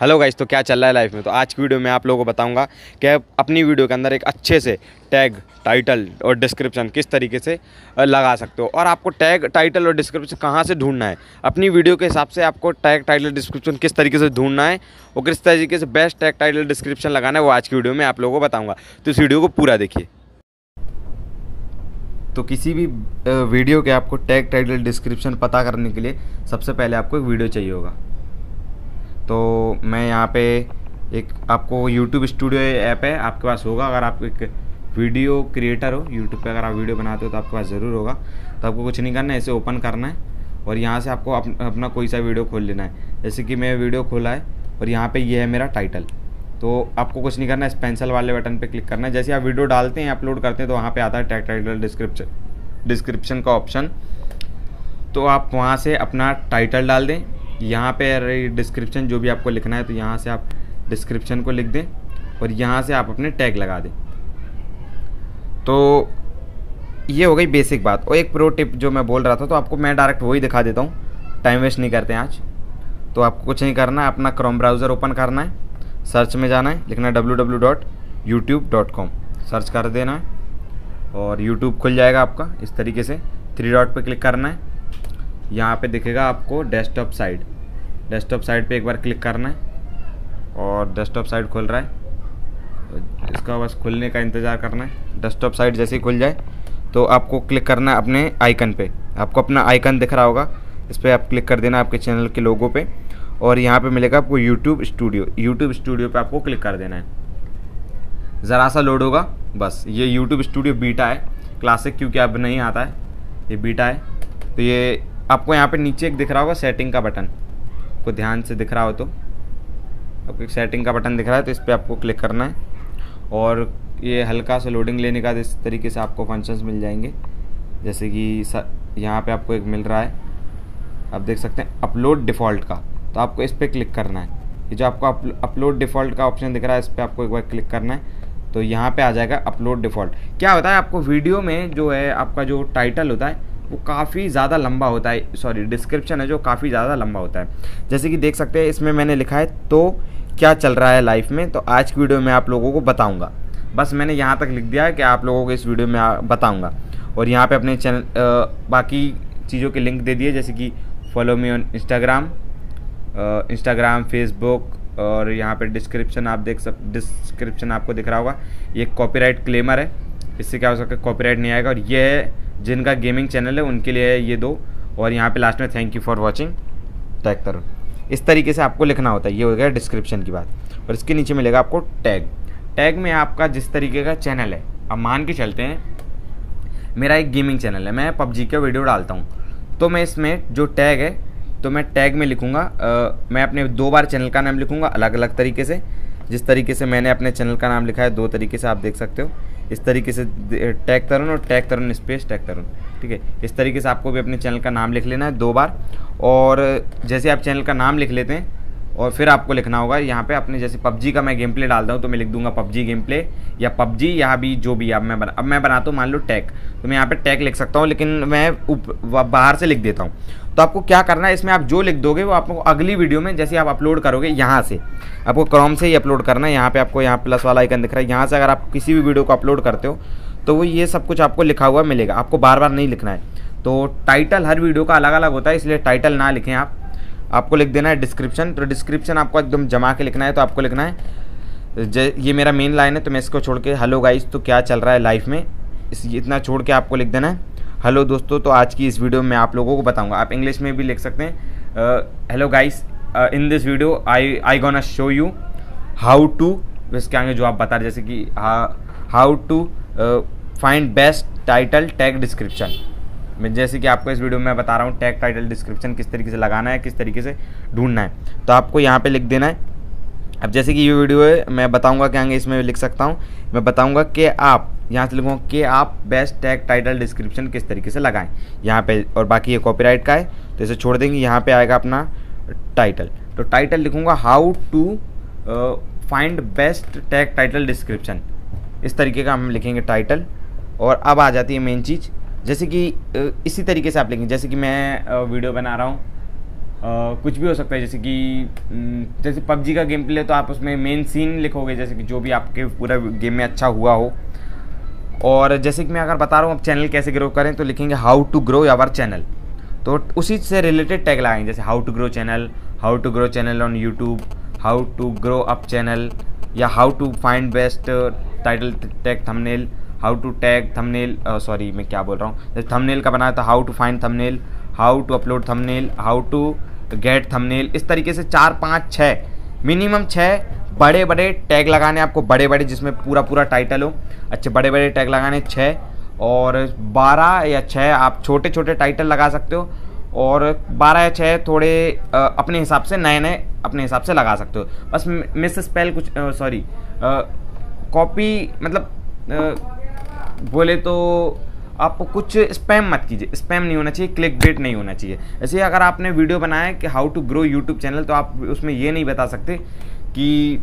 Hello guys तो क्या चल रहा है लाइफ में? तो आज की वीडियो में आप लोगों को बताऊँगा कि अपनी वीडियो के अंदर एक अच्छे से टैग टाइटल और डिस्क्रिप्शन किस तरीके से लगा सकते हो। और आपको टैग टाइटल और डिस्क्रिप्शन कहाँ से ढूंढना है? अपनी वीडियो के हिसाब से आपको टैग टाइटल डिस्क्रिप्शन किस तरीके से ढूंढना है और किस तरीके से बेस्ट टैग टाइटल डिस्क्रिप्शन लगाना है, वो आज की वीडियो में आप लोगों को बताऊँगा। तो इस वीडियो को पूरा देखिए। तो किसी भी वीडियो के आपको टैग टाइटल डिस्क्रिप्शन पता करने के लिए सबसे पहले आपको एक वीडियो चाहिए होगा। तो मैं यहाँ पे एक आपको यूट्यूब स्टूडियो ऐप है आपके पास होगा। अगर आप एक वीडियो क्रिएटर हो यूट्यूब पे अगर आप वीडियो बनाते हो तो आपके पास ज़रूर होगा। तो आपको कुछ नहीं करना है इसे ओपन करना है और यहाँ से आपको अप, अपना कोई सा वीडियो खोल लेना है। जैसे कि मैं वीडियो खोला है और यहाँ पे ये है मेरा टाइटल तो आपको कुछ नहीं करना है इस पेंसिल वाले बटन पे क्लिक करना है। जैसे आप वीडियो डालते हैं अपलोड करते हैं तो वहाँ पे आता है टाइटल डिस्क्रिप्शन डिस्क्रिप्शन का ऑप्शन तो आप वहाँ से अपना टाइटल डाल दें। यहाँ पे डिस्क्रिप्शन जो भी आपको लिखना है तो यहाँ से आप डिस्क्रिप्शन को लिख दें और यहाँ से आप अपने टैग लगा दें। तो ये हो गई बेसिक बात। और एक प्रो टिप जो मैं बोल रहा था तो आपको मैं डायरेक्ट वही दिखा देता हूँ। टाइम वेस्ट नहीं करते हैं आज। तो आपको कुछ नहीं करना है, अपना क्रोम ब्राउज़र ओपन करना है सर्च में जाना है, लिखना है डब्ल्यू सर्च कर देना है और यूट्यूब खुल जाएगा आपका, इस तरीके से। थ्री डॉट पे क्लिक करना है। यहाँ पे दिखेगा आपको डेस्कटॉप साइड डेस्कटॉप साइड पे एक बार क्लिक करना है और डेस्कटॉप साइड खुल रहा है। इसका बस खुलने का इंतज़ार करना है। डेस्कटॉप साइड जैसे ही खुल जाए तो आपको क्लिक करना है अपने आइकन पे। आपको अपना आइकन दिख रहा होगा, इस पर आप क्लिक कर देना आपके चैनल के लोगों पे। और यहाँ पे मिलेगा आपको यूट्यूब स्टूडियो यूट्यूब स्टूडियो पे आपको क्लिक कर देना है। ज़रा सा लोड होगा, बस। ये यूट्यूब स्टूडियो बीटा है क्लासिक क्योंकि अब नहीं आता है। ये बीटा है। तो ये आपको यहाँ पे नीचे एक दिख रहा होगा सेटिंग का बटन को ध्यान से दिख रहा हो तो। आपको एक सेटिंग का बटन दिख रहा है तो इस पर आपको क्लिक करना है। और ये हल्का सा लोडिंग लेने का इस तरीके से आपको फ़ंक्शंस मिल जाएँगे। जैसे कि यहाँ पे आपको एक मिल रहा है। आप देख सकते हैं अपलोड डिफ़ॉल्ट का। तो आपको इस पर क्लिक करना है। ये जो आपको अपलोड डिफ़ॉल्ट का ऑप्शन दिख रहा है, इस पर आपको एक बार क्लिक करना है। तो यहाँ पे आ जाएगा अपलोड डिफ़ॉल्ट क्या होता है, आपको वीडियो में जो है, आपका जो टाइटल होता है वो काफ़ी ज़्यादा लंबा होता है। सॉरी डिस्क्रिप्शन है जो काफ़ी ज़्यादा लंबा होता है। जैसे कि देख सकते हैं, इसमें मैंने लिखा है तो क्या चल रहा है लाइफ में? तो आज की वीडियो में आप लोगों को बताऊँगा। बस मैंने यहाँ तक लिख दिया है कि आप लोगों को इस वीडियो में बताऊँगा। और यहाँ पर अपने चैनल बाकी चीज़ों के लिंक दे दिए, जैसे कि follow me on Instagram Instagram Facebook और यहाँ पे डिस्क्रिप्शन आप देख सक डिस्क्रिप्शन आपको दिख रहा होगा। ये कॉपीराइट क्लेमर है। इससे क्या हो सकता है कॉपीराइट नहीं आएगा। और ये है, जिनका गेमिंग चैनल है, उनके लिए है ये दो। और यहाँ पे लास्ट में thank you for watching tag Tarun इस तरीके से आपको लिखना होता है। ये हो गया डिस्क्रिप्शन की बात। और इसके नीचे मिलेगा आपको टैग टैग में आपका जिस तरीके का चैनल है। अब मान के चलते हैं। मेरा एक गेमिंग चैनल है। मैं पबजी का वीडियो डालता हूँ। तो मैं इसमें जो टैग है तो मैं टैग में लिखूँगा। मैं अपने दो बार चैनल का नाम लिखूँगा अलग अलग तरीके से। जिस तरीके से मैंने अपने चैनल का नाम लिखा है, दो तरीके से आप देख सकते हो। इस तरीके से टैग तरुण और tag Tarun space tag Tarun ठीक है? इस तरीके से आपको भी अपने चैनल का नाम लिख लेना है दो बार। और जैसे आप चैनल का नाम लिख लेते हैं और फिर आपको लिखना होगा यहाँ पे अपने जैसे पबजी का मैं गेम प्ले डालता हूँ तो मैं लिख दूँगा पबजी गेम प्ले या पबजी यहाँ भी जो भी अब मैं बना अब मैं बनाता हूँ मान लो टैग तो मैं यहाँ पे टैग लिख सकता हूँ लेकिन मैं उप, बाहर से लिख देता हूँ। तो आपको क्या करना है इसमें आप जो लिख दोगे वो आपको अगली वीडियो में जैसे आप अपलोड करोगे यहाँ से। आपको क्रॉम से ही अपलोड करना है यहाँ पे आपको यहाँ प्लस वाला आइकन दिख रहा है। यहाँ से अगर आप किसी भी वीडियो को अपलोड करते हो तो वो ये सब कुछ आपको लिखा हुआ मिलेगा आपको बार बार नहीं लिखना है। तो टाइटल हर वीडियो का अलग अलग होता है इसलिए टाइटल ना लिखें आप। आपको लिख देना है डिस्क्रिप्शन तो डिस्क्रिप्शन आपको एकदम जमा के लिखना है तो आपको लिखना है ये मेरा मेन लाइन है तो मैं इसको छोड़ के हेलो गाइस तो क्या चल रहा है लाइफ में? इस, इतना छोड़ के आपको लिख देना है हेलो दोस्तों तो आज की इस वीडियो में आप लोगों को बताऊँगा। आप इंग्लिश में भी लिख सकते हैं hello guys in this video I I gonna show you how to इसके आगे जो आप बता रहे जैसे कि how to find best title tag description मैं जैसे कि आपको इस वीडियो में बता रहा हूँ टैग टाइटल डिस्क्रिप्शन किस तरीके से लगाना है, किस तरीके से ढूंढना है। तो आपको यहाँ पे लिख देना है। अब जैसे कि ये वीडियो है, मैं बताऊँगा क्या इसमें लिख सकता हूँ। मैं बताऊँगा कि आप, यहाँ से लिखूँगा कि आप बेस्ट टैग टाइटल डिस्क्रिप्शन किस तरीके से लगाएँ। यहाँ पे, और बाकी ये कॉपीराइट का है तो इसे छोड़ देंगे। यहाँ पे आएगा अपना टाइटल तो टाइटल लिखूँगा how to find best tag title description इस तरीके का हम लिखेंगे टाइटल और अब आ जाती है मेन चीज़। जैसे कि इसी तरीके से आप लिखेंगे जैसे कि मैं वीडियो बना रहा हूँ। कुछ भी हो सकता है, जैसे कि जैसे पबजी का गेम प्ले तो आप उसमें मेन सीन लिखोगे, जैसे कि जो भी आपके पूरा गेम में अच्छा हुआ हो। और जैसे कि मैं अगर बता रहा हूँ, आप चैनल कैसे ग्रो करें तो लिखेंगे how to grow our channel तो उसी से रिलेटेड टैग लगाएँगे जैसे how to grow channel how to grow channel on YouTube how to grow up channel या how to find best title tag thumbnail how to tag thumbnail sorry मैं क्या बोल रहा हूँ? जैसे थंबनेल का बनाया था how to find thumbnail how to upload thumbnail how to get thumbnail इस तरीके से चार, पाँच छः मिनिमम छः बड़े बड़े टैग लगाने आपको बड़े बड़े जिसमें पूरा पूरा टाइटल हो। अच्छे बड़े बड़े टैग लगाने छः और बारह या छः आप छोटे छोटे टाइटल लगा सकते हो और बारह या छः थोड़े अपने हिसाब से नए नए अपने हिसाब से लगा सकते हो। बस मिस स्पेल कुछ सॉरी कॉपी मतलब बोले तो आप कुछ स्पैम मत कीजिए। स्पैम नहीं होना चाहिए क्लिक बेट नहीं होना चाहिए। ऐसे अगर आपने वीडियो बनाया कि how to grow YouTube channel तो आप उसमें ये नहीं बता सकते कि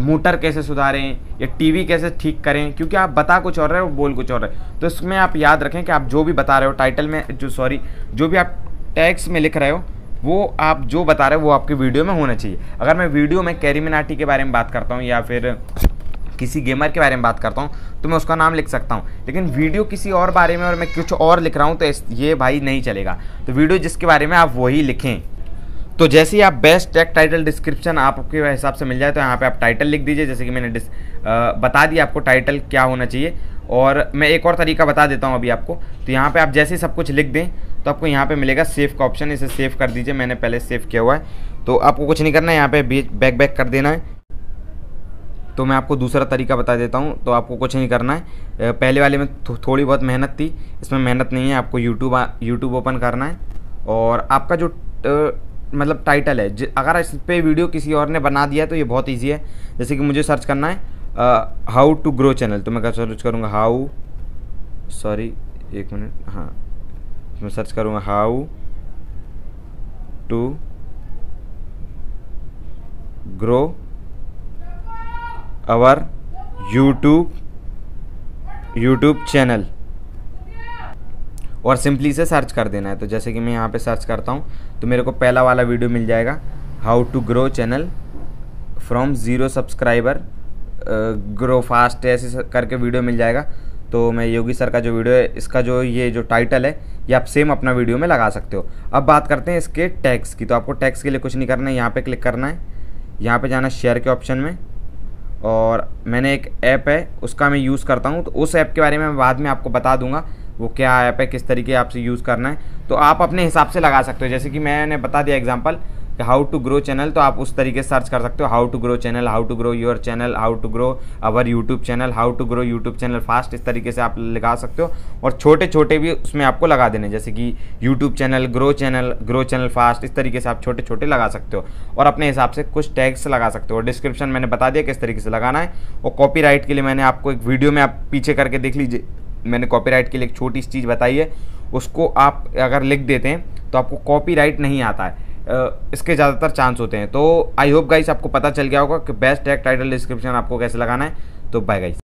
मोटर कैसे सुधारें या टीवी कैसे ठीक करें, क्योंकि आप बता कुछ और रहे हो, बोल कुछ और रहे तो इसमें आप याद रखें कि आप जो भी बता रहे हो टाइटल में, जो सॉरी जो भी आप टैक्स में लिख रहे हो, वो आप जो बता रहे हो, वो आपके वीडियो में होना चाहिए। अगर मैं वीडियो में कैरी मिनाटी के बारे में बात करता हूँ या फिर किसी गेमर के बारे में बात करता हूँ तो मैं उसका नाम लिख सकता हूँ। लेकिन वीडियो किसी और बारे में और मैं कुछ और लिख रहा हूँ तो ये भाई नहीं चलेगा। तो वीडियो जिसके बारे में आप वही लिखें। तो जैसे ही आप बेस्ट टैग टाइटल डिस्क्रिप्शन आपके हिसाब से मिल जाए तो यहाँ पे आप टाइटल लिख दीजिए। जैसे कि मैंने आ, बता दिया आपको टाइटल क्या होना चाहिए। और मैं एक और तरीका बता देता हूँ अभी आपको। तो यहाँ पे आप जैसे ही सब कुछ लिख दें तो आपको यहाँ पे मिलेगा सेव का ऑप्शन इसे सेव कर दीजिए। मैंने पहले सेव किया हुआ है। तो आपको कुछ नहीं करना है। यहाँ पे बैक बैक कर देना है। तो मैं आपको दूसरा तरीका बता देता हूँ तो आपको कुछ नहीं करना है। पहले वाले में थो, थोड़ी बहुत मेहनत थी इसमें मेहनत नहीं है आपको यूट्यूब यूट्यूब ओपन करना है। और आपका जो त, मतलब टाइटल है अगर इस पर वीडियो किसी और ने बना दिया तो ये बहुत ईजी है। जैसे कि मुझे सर्च करना है हाउ टू ग्रो चैनल तो मैं सर्च करूँगा हाउ सॉरी एक मिनट हाँ मैं सर्च करूँगा how to grow our YouTube YouTube channel और सिंपली से सर्च कर देना है। तो जैसे कि मैं यहाँ पे सर्च करता हूँ तो मेरे को पहला वाला वीडियो मिल जाएगा how to grow channel from zero subscriber grow fast ऐसे करके वीडियो मिल जाएगा। तो मैं योगी सर का जो वीडियो है, इसका जो ये जो टाइटल है, ये आप सेम अपना वीडियो में लगा सकते हो। अब बात करते हैं इसके टैक्स की। तो आपको टैक्स के लिए कुछ नहीं करना है, यहाँ पे क्लिक करना है। यहाँ पे जाना शेयर के ऑप्शन में। और मैंने एक ऐप है, उसका मैं यूज़ करता हूँ तो उस ऐप के बारे में बाद में आपको बता दूँगा, वो क्या ऐप है, किस तरीके आपसे यूज़ करना है। तो आप अपने हिसाब से लगा सकते हो, जैसे कि मैंने बता दिया example how to grow channel तो आप उस तरीके से सर्च कर सकते हो how to grow channel how to grow your channel how to grow our YouTube channel how to grow YouTube channel fast इस तरीके से आप लगा सकते हो। और छोटे छोटे भी उसमें आपको लगा देने, जैसे कि YouTube channel grow channel grow channel fast इस तरीके से आप छोटे छोटे लगा सकते हो। और अपने हिसाब से कुछ टैग्स लगा सकते हो। डिस्क्रिप्शन मैंने बता दिया किस तरीके से लगाना है। और कॉपी के लिए मैंने आपको एक वीडियो में आप पीछे करके देख लीजिए। मैंने कॉपीराइट के लिए एक छोटी सी चीज़ बताई है। उसको आप अगर लिख देते हैं तो आपको कॉपीराइट नहीं आता है। इसके ज़्यादातर चांस होते हैं। तो आई होप गाइस आपको पता चल गया होगा कि बेस्ट टैग टाइटल डिस्क्रिप्शन आपको कैसे लगाना है। तो बाय गाइस